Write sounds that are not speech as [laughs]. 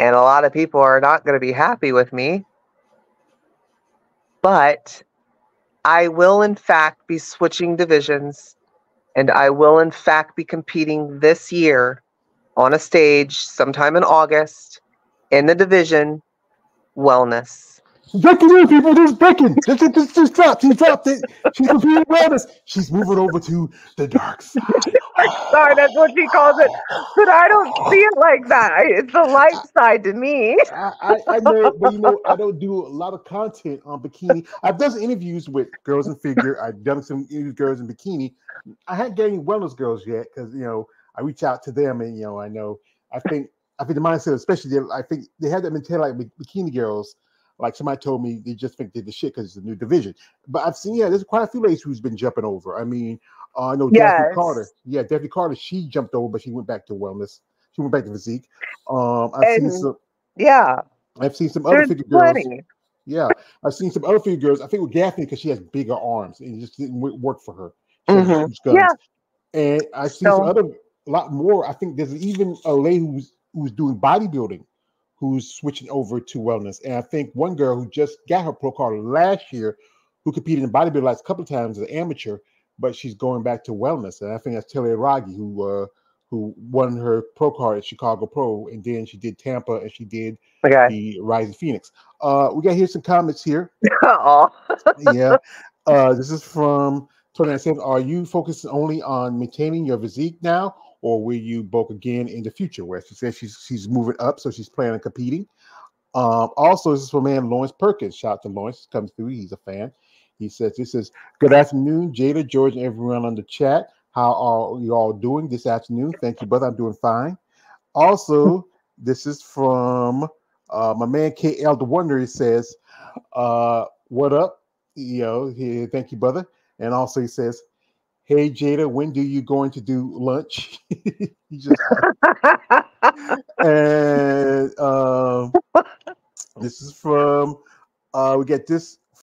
and a lot of people are not going to be happy with me. But I will, in fact, be switching divisions and I will, in fact, be competing this year on a stage sometime in August in the division wellness. She's breaking in, people. There's breaking. This, this, this dropped. She dropped it. She's competing wellness. She's moving over to the dark side. [laughs] That's what she calls it. But I don't see it like that. It's the light side to me. I, I, I know, but you know, I don't do a lot of content on bikini. I've done some interviews with girls in figure. I've done some interviews girls in bikini. I haven't got any wellness girls yet because you know I reach out to them and you know I know I think I think the mindset, especially I think they have that mentality like bikini girls like somebody told me they just think they're the shit because it's a new division. But I've seen, yeah, there's quite a few ladies who's been jumping over. I mean, uh, I know yes. Daphne Carter. Yeah, Daphne Carter, she jumped over, but she went back to wellness. She went back to physique. Um, I've and, seen some. Yeah. I've seen some other figure plenty. girls. Yeah, I've seen some other figure girls. I think with Daphne because she has bigger arms and it just didn't work for her. Mm-hmm. Yeah. And I see so, some other a lot more. I think there's even a lady who's who's doing bodybuilding who's switching over to wellness. And I think one girl who just got her pro card last year, who competed in bodybuilding last couple of times as an amateur, but she's going back to wellness. And I think that's Taylor Raggi who uh, who won her pro card at Chicago Pro, and then she did Tampa and she did okay. the Rising Phoenix. Uh, we got here some comments here. [laughs] [laughs] yeah. Uh, this is from Tony. Says, "Are you focusing only on maintaining your physique now, or will you bulk again in the future? Where she says she's she's moving up, so she's planning on competing. Um, also, this is from man Lawrence Perkins. Shout out to Lawrence, comes through. He's a fan. He says, "This is good afternoon, Jada, George, and everyone on the chat. How are you all doing this afternoon? Thank you, brother. I'm doing fine. Also, [laughs] this is from uh, my man KL the Wonder. He says, uh, "What up? yo? know, he, thank you, brother." And also, he says, hey Jada, when do you going to do lunch? [laughs] just, [laughs] and um, this is from uh, we get this